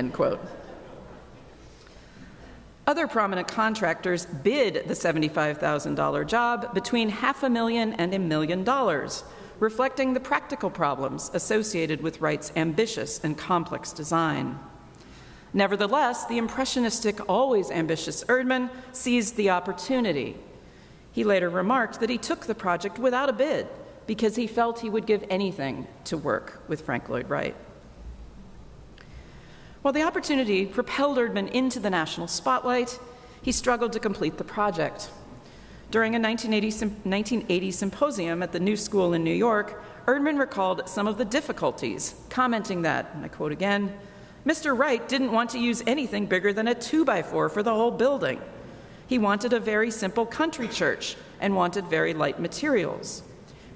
End quote. Other prominent contractors bid the $75,000 job between half a million and a million dollars, reflecting the practical problems associated with Wright's ambitious and complex design. Nevertheless, the impressionistic, always ambitious Erdman seized the opportunity. He later remarked that he took the project without a bid because he felt he would give anything to work with Frank Lloyd Wright. While the opportunity propelled Erdman into the national spotlight, he struggled to complete the project. During a 1980, 1980 symposium at the New School in New York, Erdman recalled some of the difficulties, commenting that, and I quote again, Mr. Wright didn't want to use anything bigger than a two by four for the whole building. He wanted a very simple country church and wanted very light materials.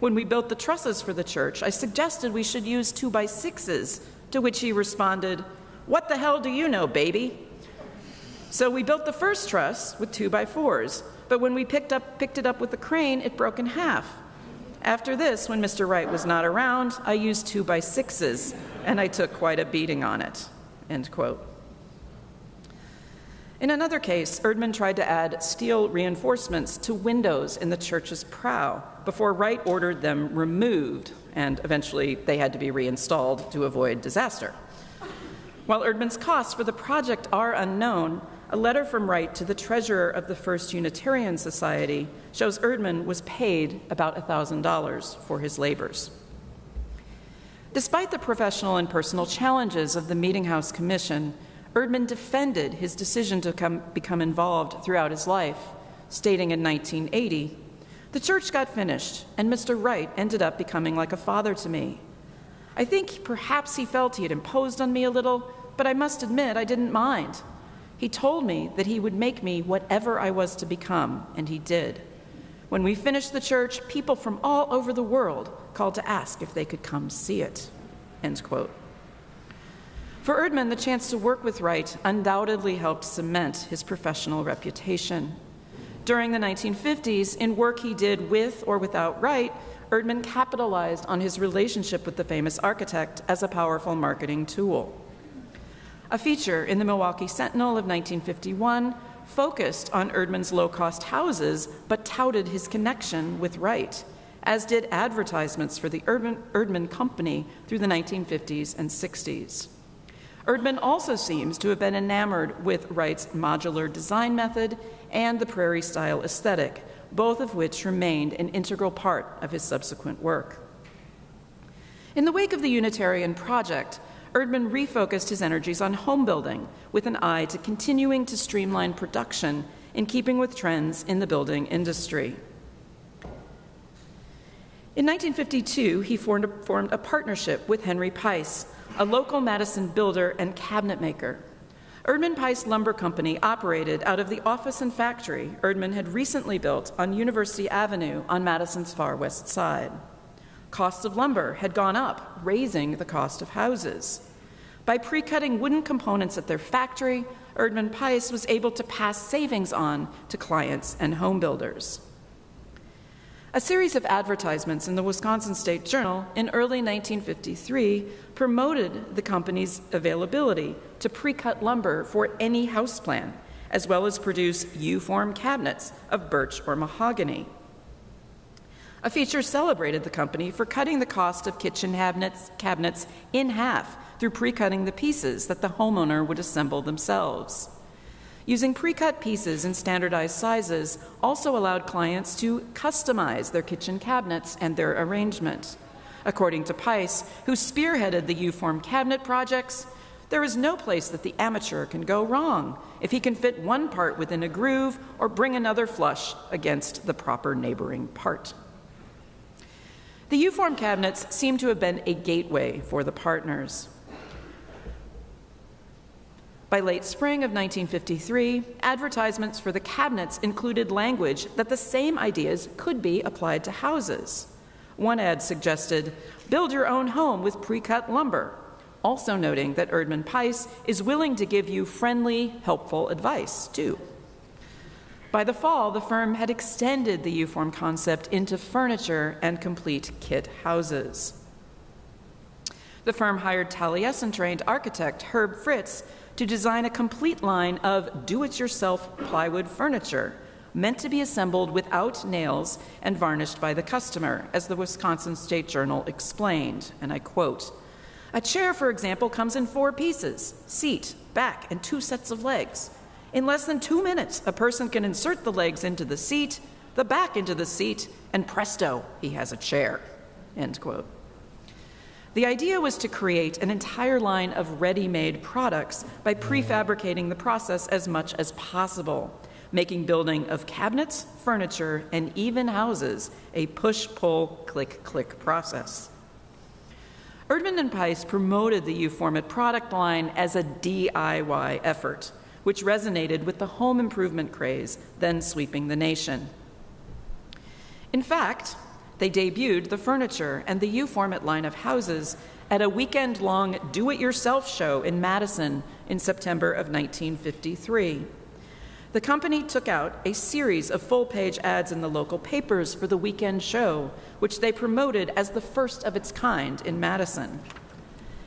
When we built the trusses for the church, I suggested we should use two by sixes, to which he responded, what the hell do you know, baby? So we built the first truss with two by fours, but when we picked, up, picked it up with the crane, it broke in half. After this, when Mr. Wright was not around, I used two by sixes, and I took quite a beating on it. End quote. In another case, Erdman tried to add steel reinforcements to windows in the church's prow before Wright ordered them removed, and eventually they had to be reinstalled to avoid disaster. While Erdman's costs for the project are unknown, a letter from Wright to the treasurer of the First Unitarian Society shows Erdman was paid about $1,000 for his labors. Despite the professional and personal challenges of the Meeting House Commission, Erdman defended his decision to come, become involved throughout his life, stating in 1980, The church got finished, and Mr. Wright ended up becoming like a father to me. I think perhaps he felt he had imposed on me a little, but I must admit I didn't mind. He told me that he would make me whatever I was to become, and he did. When we finished the church, people from all over the world called to ask if they could come see it. End quote. For Erdman, the chance to work with Wright undoubtedly helped cement his professional reputation. During the 1950s, in work he did with or without Wright, Erdman capitalized on his relationship with the famous architect as a powerful marketing tool. A feature in the Milwaukee Sentinel of 1951 focused on Erdman's low cost houses but touted his connection with Wright, as did advertisements for the Erdman Company through the 1950s and 60s. Erdman also seems to have been enamored with Wright's modular design method and the prairie style aesthetic, both of which remained an integral part of his subsequent work. In the wake of the Unitarian Project, Erdman refocused his energies on home building with an eye to continuing to streamline production in keeping with trends in the building industry. In 1952, he formed a, formed a partnership with Henry Pice, a local Madison builder and cabinet maker. Erdman Pice Lumber Company operated out of the office and factory Erdman had recently built on University Avenue on Madison's far west side. Costs of lumber had gone up, raising the cost of houses. By pre cutting wooden components at their factory, Erdman Pice was able to pass savings on to clients and home builders. A series of advertisements in the Wisconsin State Journal in early 1953 promoted the company's availability to pre cut lumber for any house plan, as well as produce U form cabinets of birch or mahogany. A feature celebrated the company for cutting the cost of kitchen cabinets, cabinets in half through pre cutting the pieces that the homeowner would assemble themselves. Using pre cut pieces in standardized sizes also allowed clients to customize their kitchen cabinets and their arrangement. According to Pice, who spearheaded the U form cabinet projects, there is no place that the amateur can go wrong if he can fit one part within a groove or bring another flush against the proper neighboring part. The U form cabinets seem to have been a gateway for the partners. By late spring of 1953, advertisements for the cabinets included language that the same ideas could be applied to houses. One ad suggested, build your own home with pre cut lumber, also noting that Erdman Pice is willing to give you friendly, helpful advice, too. By the fall, the firm had extended the U form concept into furniture and complete kit houses. The firm hired Taliesin trained architect Herb Fritz to design a complete line of do it yourself plywood furniture meant to be assembled without nails and varnished by the customer, as the Wisconsin State Journal explained. And I quote A chair, for example, comes in four pieces seat, back, and two sets of legs. In less than two minutes, a person can insert the legs into the seat, the back into the seat, and presto, he has a chair. End quote. The idea was to create an entire line of ready made products by prefabricating the process as much as possible, making building of cabinets, furniture, and even houses a push pull click click process. Erdman and Peiss promoted the U-Formit product line as a DIY effort, which resonated with the home improvement craze then sweeping the nation. In fact, they debuted the furniture and the U-Formit line of houses at a weekend long do it yourself show in Madison in September of 1953. The company took out a series of full page ads in the local papers for the weekend show, which they promoted as the first of its kind in Madison.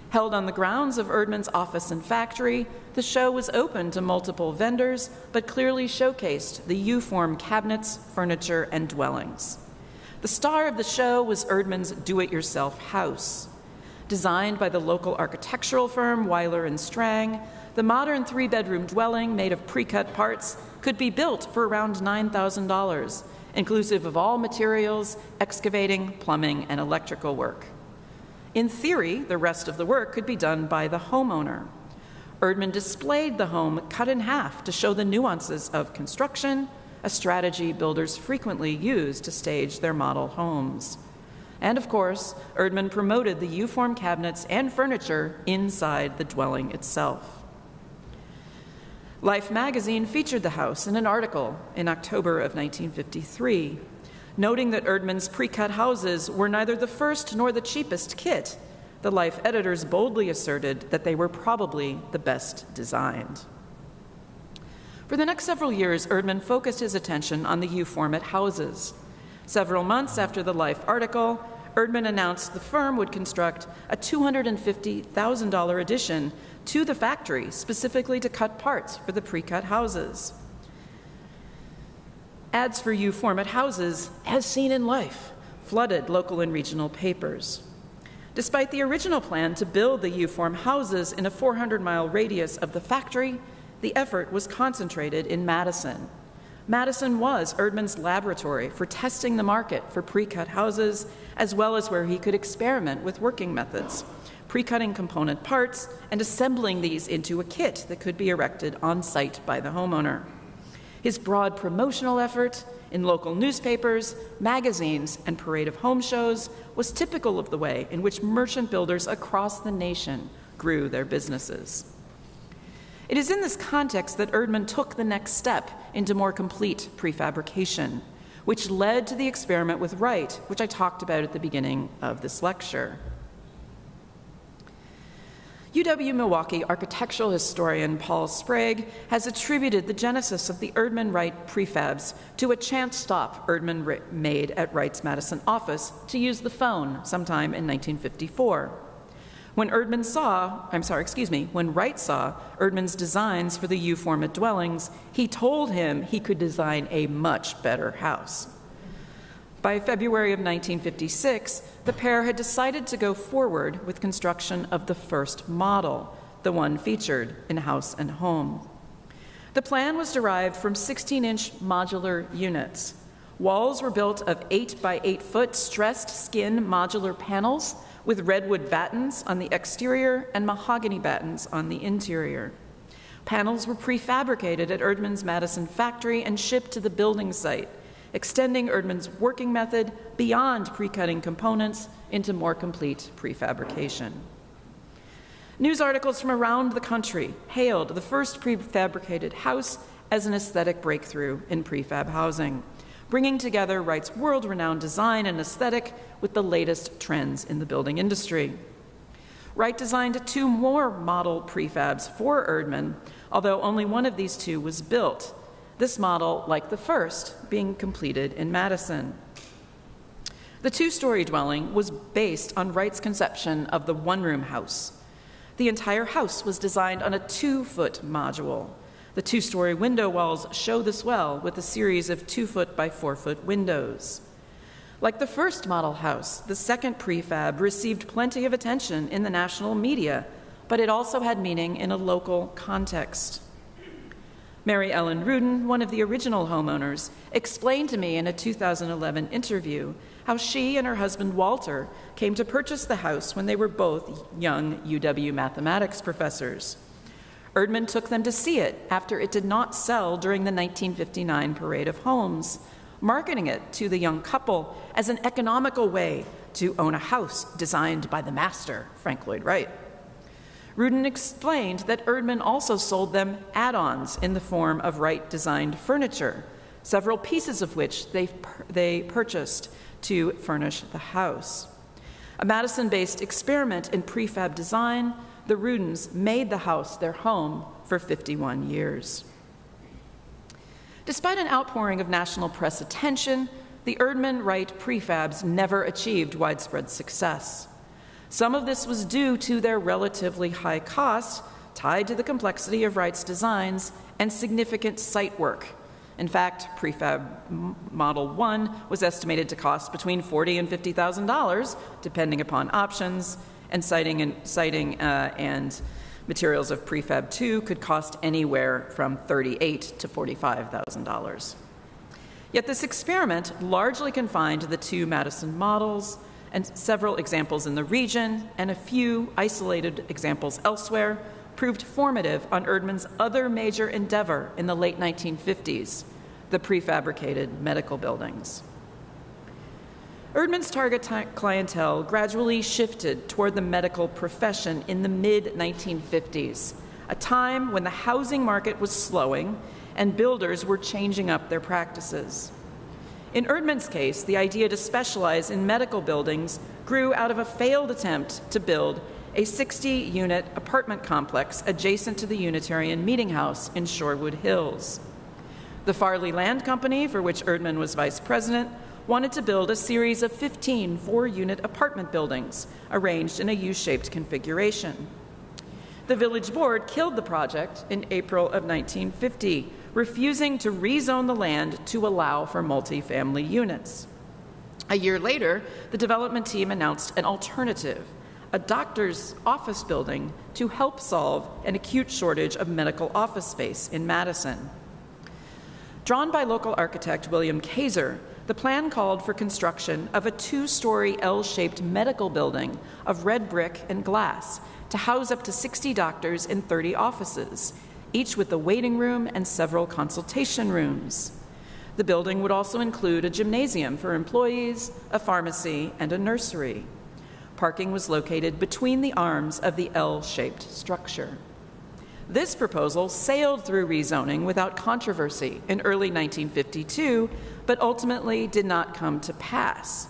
Held on the grounds of Erdman's office and factory, the show was open to multiple vendors, but clearly showcased the U form cabinets, furniture, and dwellings. The star of the show was Erdman's do it yourself house. Designed by the local architectural firm Weiler and Strang, the modern three bedroom dwelling made of pre cut parts could be built for around $9,000, inclusive of all materials, excavating, plumbing, and electrical work. In theory, the rest of the work could be done by the homeowner. Erdman displayed the home cut in half to show the nuances of construction, a strategy builders frequently use to stage their model homes. And of course, Erdman promoted the U form cabinets and furniture inside the dwelling itself. Life magazine featured the house in an article in October of 1953, noting that Erdman's pre cut houses were neither the first nor the cheapest kit. The Life editors boldly asserted that they were probably the best designed. For the next several years, Erdman focused his attention on the U-Formit houses. Several months after the Life article, Erdman announced the firm would construct a $250,000 addition to the factory specifically to cut parts for the pre-cut houses. Ads for U-Formit houses, as seen in Life, flooded local and regional papers. Despite the original plan to build the U-Form houses in a 400 mile radius of the factory, the effort was concentrated in Madison. Madison was Erdman's laboratory for testing the market for pre cut houses, as well as where he could experiment with working methods, pre cutting component parts and assembling these into a kit that could be erected on site by the homeowner. His broad promotional effort in local newspapers, magazines, and parade of home shows was typical of the way in which merchant builders across the nation grew their businesses. It is in this context that Erdman took the next step into more complete prefabrication, which led to the experiment with Wright, which I talked about at the beginning of this lecture. UW Milwaukee architectural historian Paul Sprague has attributed the genesis of the Erdman Wright prefabs to a chance stop Erdman made at Wright's Madison office to use the phone sometime in 1954. When Erdman saw, I'm sorry, excuse me, when Wright saw Erdman's designs for the U-Formit dwellings, he told him he could design a much better house. By February of 1956, the pair had decided to go forward with construction of the first model, the one featured in House and Home. The plan was derived from 16 inch modular units. Walls were built of 8 by 8 foot stressed skin modular panels with redwood battens on the exterior and mahogany battens on the interior. Panels were prefabricated at Erdman's Madison factory and shipped to the building site, extending Erdman's working method beyond pre-cutting components into more complete prefabrication. News articles from around the country hailed the first prefabricated house as an aesthetic breakthrough in prefab housing bringing together Wright's world renowned design and aesthetic with the latest trends in the building industry. Wright designed two more model prefabs for Erdman, although only one of these two was built. This model, like the first, being completed in Madison. The two story dwelling was based on Wright's conception of the one room house. The entire house was designed on a two foot module. The two story window walls show this well with a series of two foot by four foot windows. Like the first model house, the second prefab received plenty of attention in the national media, but it also had meaning in a local context. Mary Ellen Rudin, one of the original homeowners, explained to me in a 2011 interview how she and her husband Walter came to purchase the house when they were both young UW mathematics professors. Erdman took them to see it after it did not sell during the 1959 Parade of Homes, marketing it to the young couple as an economical way to own a house designed by the master, Frank Lloyd Wright. Rudin explained that Erdman also sold them add ons in the form of Wright designed furniture, several pieces of which they, they purchased to furnish the house. A Madison based experiment in prefab design, the Rudins made the house their home for 51 years. Despite an outpouring of national press attention, the Erdman Wright prefabs never achieved widespread success. Some of this was due to their relatively high cost, tied to the complexity of Wright's designs and significant site work in fact, prefab Model 1 was estimated to cost between $40 and $50,000, depending upon options, and siting and, uh, and materials of prefab 2 could cost anywhere from 38 to $45,000. Yet this experiment, largely confined to the two Madison models and several examples in the region and a few isolated examples elsewhere, proved formative on Erdman's other major endeavor in the late 1950s, the prefabricated medical buildings. Erdman's target t- clientele gradually shifted toward the medical profession in the mid 1950s, a time when the housing market was slowing and builders were changing up their practices. In Erdman's case, the idea to specialize in medical buildings grew out of a failed attempt to build a 60 unit apartment complex adjacent to the Unitarian Meeting House in Shorewood Hills. The Farley Land Company, for which Erdman was vice president, wanted to build a series of 15 four unit apartment buildings arranged in a U shaped configuration. The village board killed the project in April of 1950, refusing to rezone the land to allow for multifamily units. A year later, the development team announced an alternative a doctor's office building to help solve an acute shortage of medical office space in Madison. Drawn by local architect William Kaeser, the plan called for construction of a two story L shaped medical building of red brick and glass to house up to 60 doctors in 30 offices, each with a waiting room and several consultation rooms. The building would also include a gymnasium for employees, a pharmacy, and a nursery. Parking was located between the arms of the L shaped structure. This proposal sailed through rezoning without controversy in early 1952, but ultimately did not come to pass.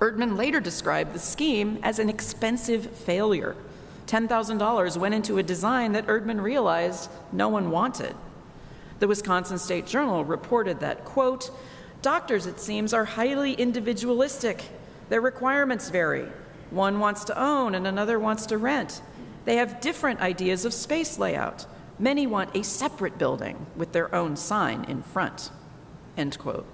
Erdman later described the scheme as an expensive failure. $10,000 went into a design that Erdman realized no one wanted. The Wisconsin State Journal reported that, quote, doctors, it seems, are highly individualistic their requirements vary. One wants to own and another wants to rent. They have different ideas of space layout. Many want a separate building with their own sign in front. End quote.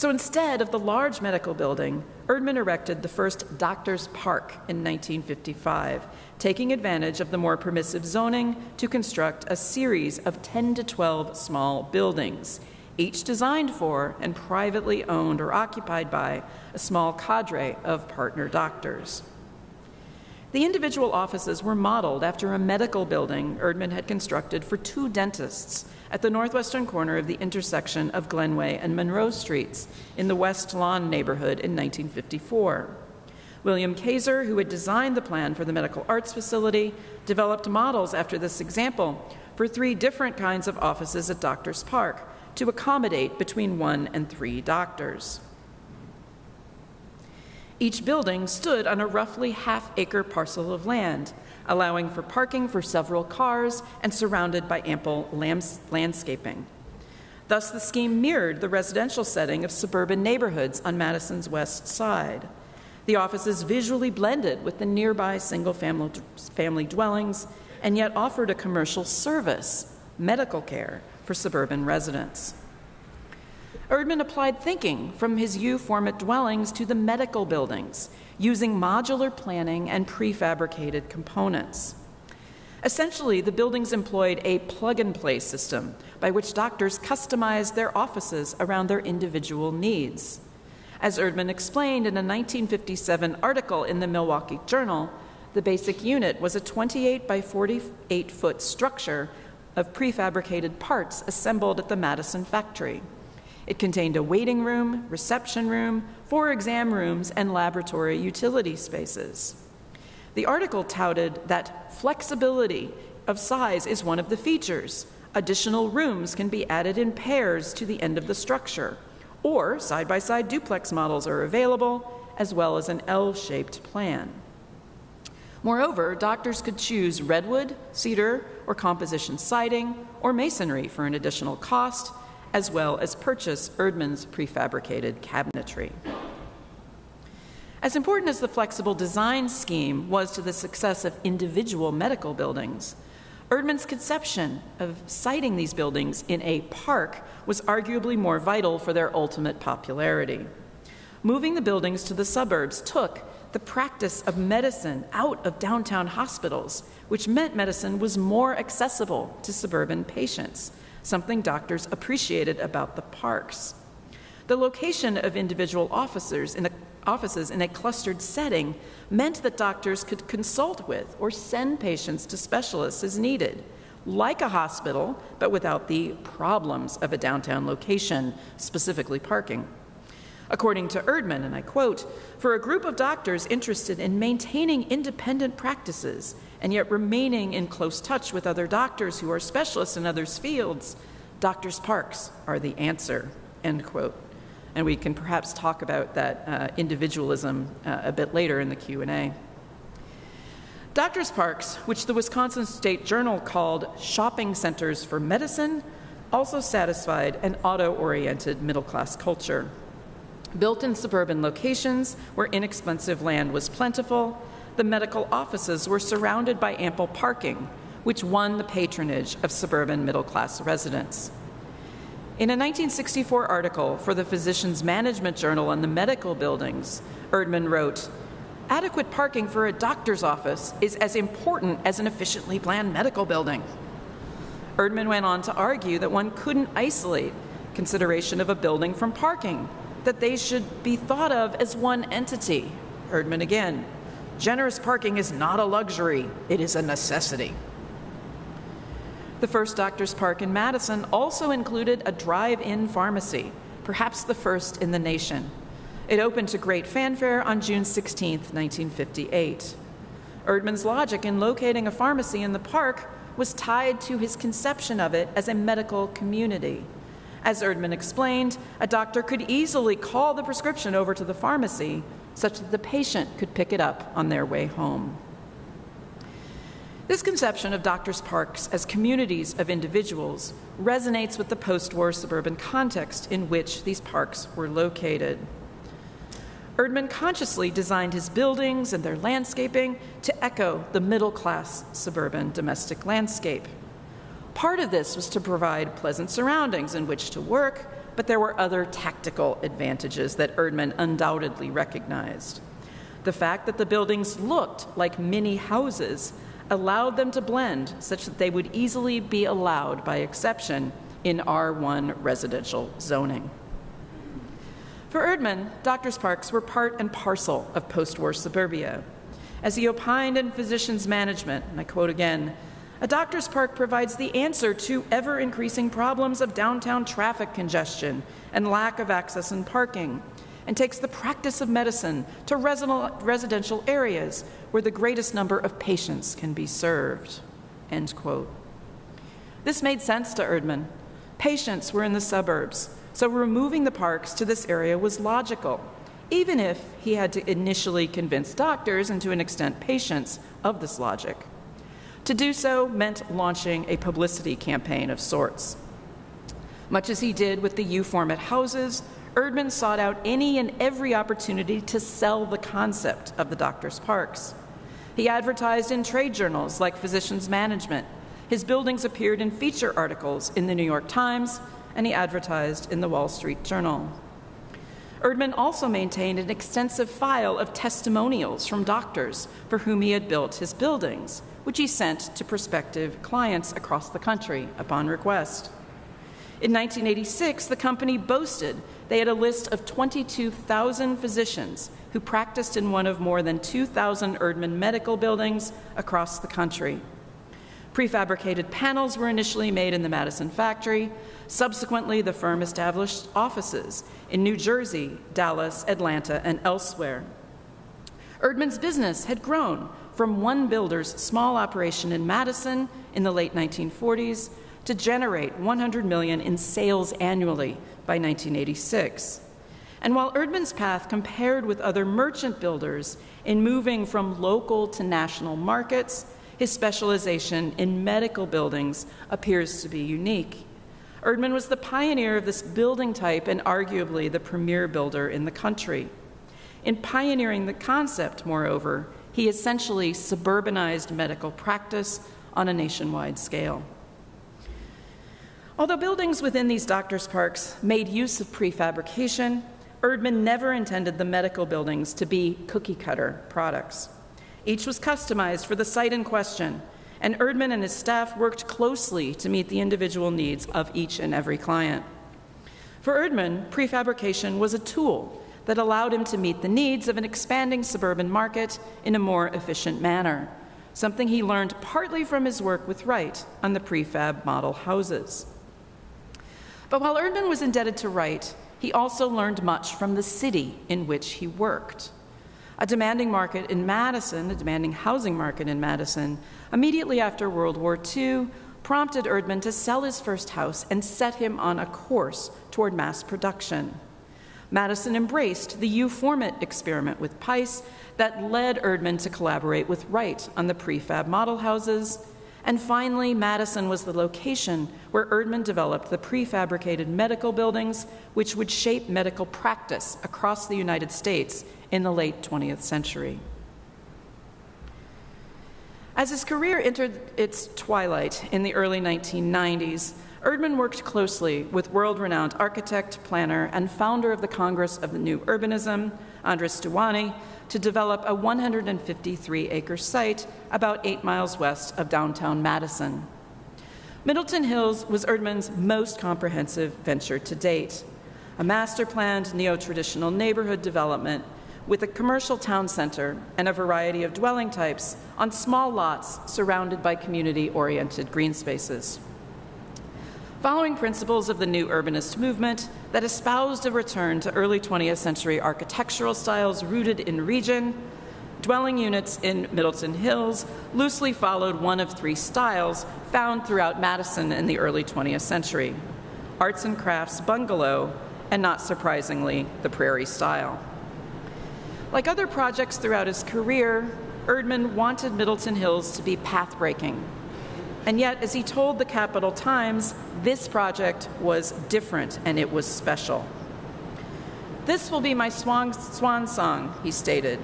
So instead of the large medical building, Erdman erected the first Doctors Park in 1955, taking advantage of the more permissive zoning to construct a series of 10 to 12 small buildings, each designed for and privately owned or occupied by a small cadre of partner doctors. The individual offices were modeled after a medical building Erdman had constructed for two dentists at the northwestern corner of the intersection of Glenway and Monroe Streets in the West Lawn neighborhood in 1954. William Kaeser, who had designed the plan for the medical arts facility, developed models after this example for three different kinds of offices at Doctors Park to accommodate between one and three doctors. Each building stood on a roughly half acre parcel of land, allowing for parking for several cars and surrounded by ample landscaping. Thus, the scheme mirrored the residential setting of suburban neighborhoods on Madison's west side. The offices visually blended with the nearby single family dwellings and yet offered a commercial service, medical care, for suburban residents. Erdman applied thinking from his U format dwellings to the medical buildings, using modular planning and prefabricated components. Essentially, the buildings employed a plug and play system by which doctors customized their offices around their individual needs. As Erdman explained in a 1957 article in the Milwaukee Journal, the basic unit was a 28 by 48 foot structure of prefabricated parts assembled at the Madison factory. It contained a waiting room, reception room, four exam rooms, and laboratory utility spaces. The article touted that flexibility of size is one of the features. Additional rooms can be added in pairs to the end of the structure, or side by side duplex models are available, as well as an L shaped plan. Moreover, doctors could choose redwood, cedar, or composition siding, or masonry for an additional cost, as well as purchase Erdman's prefabricated cabinetry. As important as the flexible design scheme was to the success of individual medical buildings, Erdman's conception of siting these buildings in a park was arguably more vital for their ultimate popularity. Moving the buildings to the suburbs took the practice of medicine out of downtown hospitals, which meant medicine was more accessible to suburban patients, something doctors appreciated about the parks. The location of individual officers in a, offices in a clustered setting meant that doctors could consult with or send patients to specialists as needed, like a hospital, but without the problems of a downtown location, specifically parking. According to Erdman, and I quote, for a group of doctors interested in maintaining independent practices and yet remaining in close touch with other doctors who are specialists in others' fields, doctors' parks are the answer, end quote. And we can perhaps talk about that uh, individualism uh, a bit later in the Q&A. Doctors' parks, which the Wisconsin State Journal called shopping centers for medicine, also satisfied an auto-oriented middle-class culture. Built in suburban locations where inexpensive land was plentiful, the medical offices were surrounded by ample parking, which won the patronage of suburban middle class residents. In a 1964 article for the Physicians Management Journal on the medical buildings, Erdman wrote, Adequate parking for a doctor's office is as important as an efficiently planned medical building. Erdman went on to argue that one couldn't isolate consideration of a building from parking that they should be thought of as one entity. Erdman again. Generous parking is not a luxury, it is a necessity. The first Doctor's Park in Madison also included a drive in pharmacy, perhaps the first in the nation. It opened to great fanfare on June 16, 1958. Erdman's logic in locating a pharmacy in the park was tied to his conception of it as a medical community. As Erdman explained, a doctor could easily call the prescription over to the pharmacy such that the patient could pick it up on their way home. This conception of doctors' parks as communities of individuals resonates with the post war suburban context in which these parks were located. Erdman consciously designed his buildings and their landscaping to echo the middle class suburban domestic landscape. Part of this was to provide pleasant surroundings in which to work, but there were other tactical advantages that Erdman undoubtedly recognized. The fact that the buildings looked like mini houses allowed them to blend such that they would easily be allowed by exception in R1 residential zoning. For Erdman, doctors' parks were part and parcel of post war suburbia. As he opined in Physicians Management, and I quote again, a doctor's park provides the answer to ever increasing problems of downtown traffic congestion and lack of access and parking, and takes the practice of medicine to residential areas where the greatest number of patients can be served. End quote. This made sense to Erdman. Patients were in the suburbs, so removing the parks to this area was logical, even if he had to initially convince doctors and to an extent patients of this logic. To do so meant launching a publicity campaign of sorts. Much as he did with the U format houses, Erdman sought out any and every opportunity to sell the concept of the doctor's parks. He advertised in trade journals like Physicians Management. His buildings appeared in feature articles in the New York Times, and he advertised in the Wall Street Journal. Erdman also maintained an extensive file of testimonials from doctors for whom he had built his buildings, which he sent to prospective clients across the country upon request. In 1986, the company boasted they had a list of 22,000 physicians who practiced in one of more than 2,000 Erdman medical buildings across the country. Prefabricated panels were initially made in the Madison factory. Subsequently, the firm established offices in New Jersey, Dallas, Atlanta, and elsewhere. Erdman's business had grown from one builder's small operation in Madison in the late 1940s to generate 100 million in sales annually by 1986. And while Erdman's path compared with other merchant builders in moving from local to national markets, his specialization in medical buildings appears to be unique. Erdman was the pioneer of this building type and arguably the premier builder in the country. In pioneering the concept, moreover, he essentially suburbanized medical practice on a nationwide scale. Although buildings within these doctors' parks made use of prefabrication, Erdman never intended the medical buildings to be cookie cutter products. Each was customized for the site in question, and Erdman and his staff worked closely to meet the individual needs of each and every client. For Erdman, prefabrication was a tool that allowed him to meet the needs of an expanding suburban market in a more efficient manner, something he learned partly from his work with Wright on the prefab model houses. But while Erdman was indebted to Wright, he also learned much from the city in which he worked. A demanding market in Madison, a demanding housing market in Madison, immediately after World War II, prompted Erdman to sell his first house and set him on a course toward mass production. Madison embraced the U format experiment with Pice that led Erdman to collaborate with Wright on the prefab model houses and finally, Madison was the location where Erdman developed the prefabricated medical buildings, which would shape medical practice across the United States in the late 20th century. As his career entered its twilight in the early 1990s, Erdman worked closely with world renowned architect, planner, and founder of the Congress of the New Urbanism, Andres Duany, to develop a 153 acre site about eight miles west of downtown Madison. Middleton Hills was Erdman's most comprehensive venture to date, a master planned neo traditional neighborhood development with a commercial town center and a variety of dwelling types on small lots surrounded by community oriented green spaces. Following principles of the new urbanist movement that espoused a return to early 20th century architectural styles rooted in region, dwelling units in Middleton Hills loosely followed one of three styles found throughout Madison in the early 20th century arts and crafts bungalow, and not surprisingly, the prairie style. Like other projects throughout his career, Erdman wanted Middleton Hills to be pathbreaking and yet, as he told the Capital Times, this project was different and it was special. This will be my swan, swan song, he stated.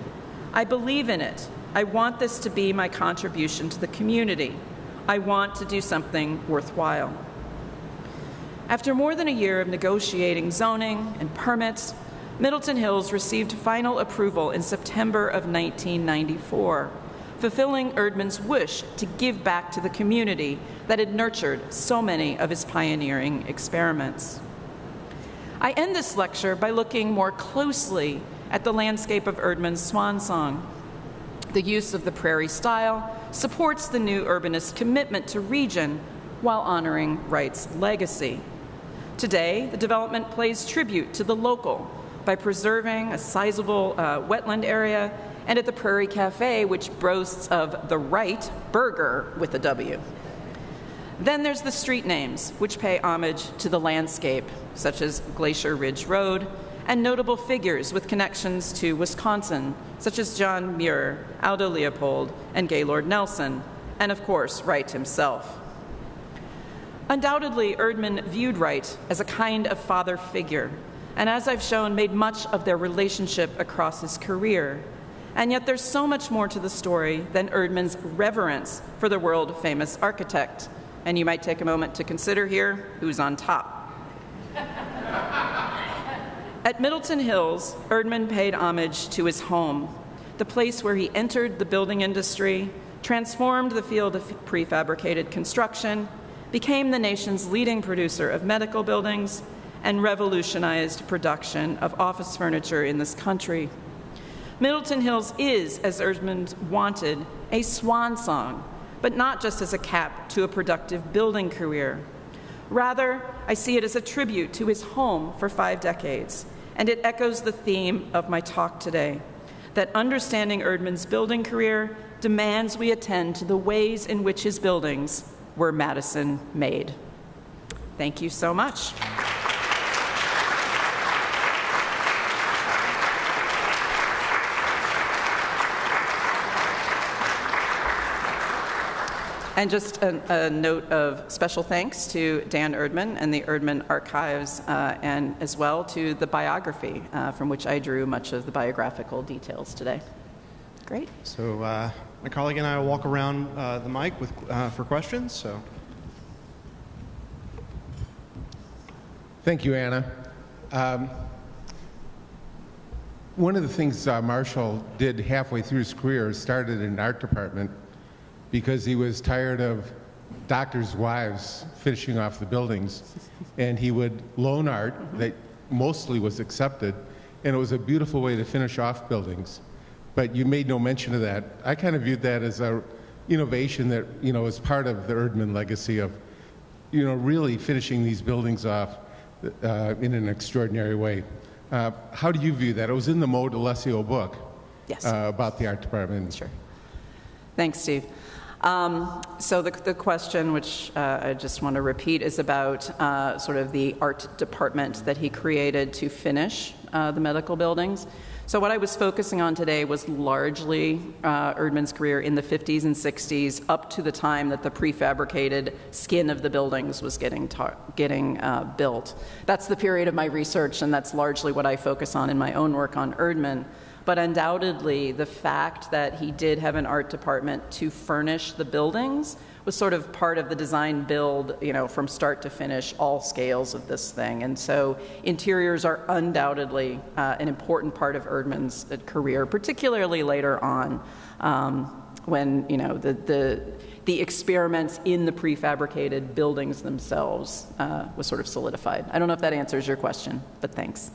I believe in it. I want this to be my contribution to the community. I want to do something worthwhile. After more than a year of negotiating zoning and permits, Middleton Hills received final approval in September of 1994 fulfilling Erdman's wish to give back to the community that had nurtured so many of his pioneering experiments. I end this lecture by looking more closely at the landscape of Erdman's swan song. The use of the prairie style supports the new urbanist commitment to region while honoring Wright's legacy. Today, the development pays tribute to the local by preserving a sizable uh, wetland area and at the Prairie Cafe, which boasts of the Wright burger with a W. Then there's the street names, which pay homage to the landscape, such as Glacier Ridge Road, and notable figures with connections to Wisconsin, such as John Muir, Aldo Leopold, and Gaylord Nelson, and of course, Wright himself. Undoubtedly, Erdman viewed Wright as a kind of father figure, and as I've shown, made much of their relationship across his career. And yet, there's so much more to the story than Erdman's reverence for the world famous architect. And you might take a moment to consider here who's on top. At Middleton Hills, Erdman paid homage to his home, the place where he entered the building industry, transformed the field of prefabricated construction, became the nation's leading producer of medical buildings, and revolutionized production of office furniture in this country. Middleton Hills is, as Erdman wanted, a swan song, but not just as a cap to a productive building career. Rather, I see it as a tribute to his home for five decades, and it echoes the theme of my talk today that understanding Erdman's building career demands we attend to the ways in which his buildings were Madison made. Thank you so much. And just a, a, note of special thanks to Dan Erdman and the Erdman Archives, uh, and as well to the biography uh, from which I drew much of the biographical details today. Great. So uh, my colleague and I will walk around uh, the mic with, uh, for questions. So. Thank you, Anna. Um, one of the things uh, Marshall did halfway through his career started in an art department because he was tired of doctors' wives finishing off the buildings, and he would loan art that mostly was accepted, and it was a beautiful way to finish off buildings. But you made no mention of that. I kind of viewed that as a innovation that you know is part of the Erdman legacy of you know really finishing these buildings off uh, in an extraordinary way. Uh, how do you view that? It was in the Moe D'Alessio book yes. uh, about the art department. Sure. Thanks, Steve. Um, so the, the, question, which uh, I just want to repeat, is about uh, sort of the art department that he created to finish uh, the medical buildings. So what I was focusing on today was largely uh, Erdman's career in the 50s and 60s, up to the time that the prefabricated skin of the buildings was getting getting uh, built. That's the period of my research, and that's largely what I focus on in my own work on Erdman. But undoubtedly, the fact that he did have an art department to furnish the buildings was sort of part of the design build, you know, from start to finish, all scales of this thing. And so interiors are undoubtedly uh, an important part of Erdman's uh, career, particularly later on um, when, you know, the, the, the experiments in the prefabricated buildings themselves uh, was sort of solidified. I don't know if that answers your question, but thanks.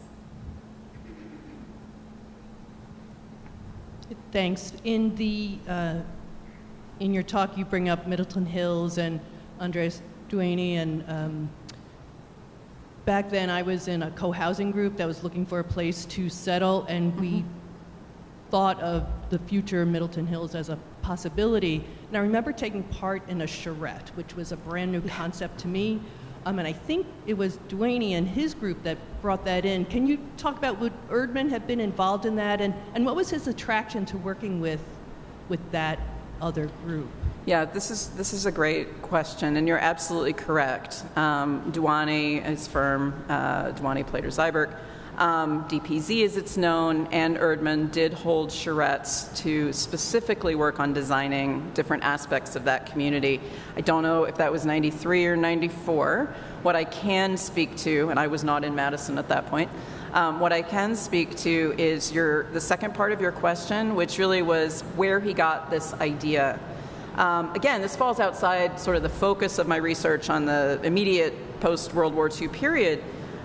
Thanks. In the uh, in your talk, you bring up Middleton Hills and Andres Duany, and um, back then I was in a co-housing group that was looking for a place to settle, and we mm-hmm. thought of the future Middleton Hills as a possibility. And I remember taking part in a charrette, which was a brand new concept to me. Um, and I think it was Duany and his group that brought that in. Can you talk about would Erdman have been involved in that, and, and what was his attraction to working with, with that other group? Yeah, this is this is a great question, and you're absolutely correct. Um, Duany, his firm, uh, Duany Plater Zyberk, um, DPZ as it's known, and Erdman did hold charrettes to specifically work on designing different aspects of that community. I don't know if that was 93 or 94. What I can speak to, and I was not in Madison at that point, um, what I can speak to is your, the second part of your question, which really was where he got this idea. Um, again, this falls outside sort of the focus of my research on the immediate post World War II period,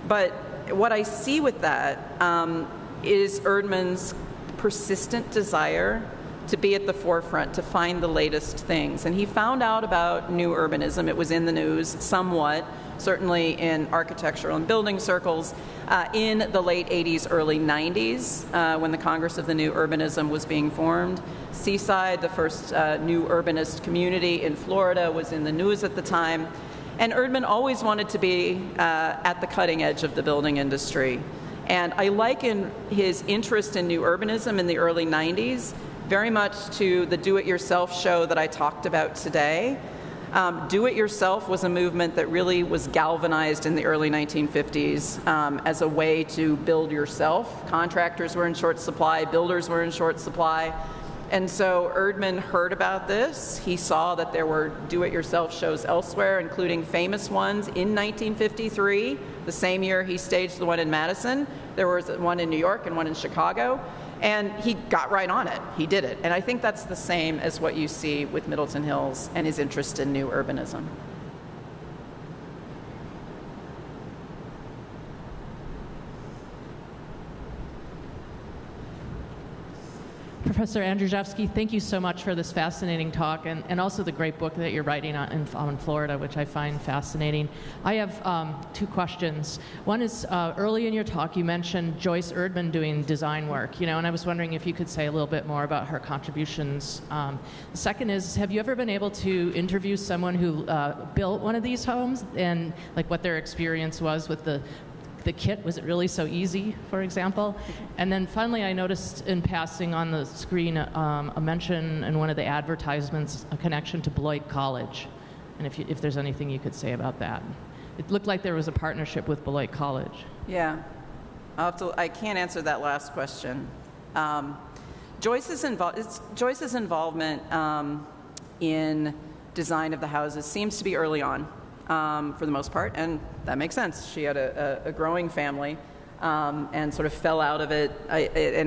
but what I see with that um, is Erdman's persistent desire to be at the forefront, to find the latest things. And he found out about new urbanism. It was in the news somewhat, certainly in architectural and building circles, uh, in the late 80s, early 90s, uh, when the Congress of the New Urbanism was being formed. Seaside, the first uh, new urbanist community in Florida, was in the news at the time. And Erdman always wanted to be uh, at the cutting edge of the building industry. And I liken his interest in new urbanism in the early 90s very much to the do it yourself show that I talked about today. Um, do it yourself was a movement that really was galvanized in the early 1950s um, as a way to build yourself. Contractors were in short supply, builders were in short supply. And so Erdman heard about this. He saw that there were do it yourself shows elsewhere, including famous ones in 1953, the same year he staged the one in Madison. There was one in New York and one in Chicago. And he got right on it. He did it. And I think that's the same as what you see with Middleton Hills and his interest in new urbanism. Professor Andrzejewski, thank you so much for this fascinating talk and, and also the great book that you're writing on, in, on Florida, which I find fascinating. I have um, two questions. One is uh, early in your talk, you mentioned Joyce Erdman doing design work, you know, and I was wondering if you could say a little bit more about her contributions. Um, the second is, have you ever been able to interview someone who uh, built one of these homes and like what their experience was with the the kit was it really so easy for example? And then finally i noticed in passing on the screen um, a mention in one of the advertisements a connection to beloit college. And if, you, if there's anything you could say about that. It looked like there was a partnership with beloit college. Yeah, to, I can't answer that last question. Um, Joyce's, it's, Joyce's involvement um, in design of the houses seems to be early on, um, for the most part, and that makes sense. She had a, a, a growing family um, and sort of fell out of it. I, and